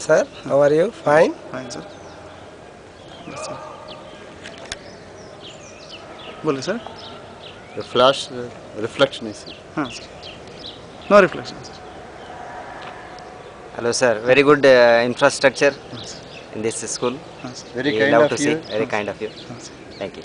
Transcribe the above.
Sir, how are you? Fine. Fine sir Yes, sir. बोलिए sir The flash uh, reflection is हाँ sir no reflection sir Hello, sir. Very good uh, infrastructure हाँ sir in this school. हाँ sir very We kind love of to see. you. Very kind of you. हाँ sir Thank you.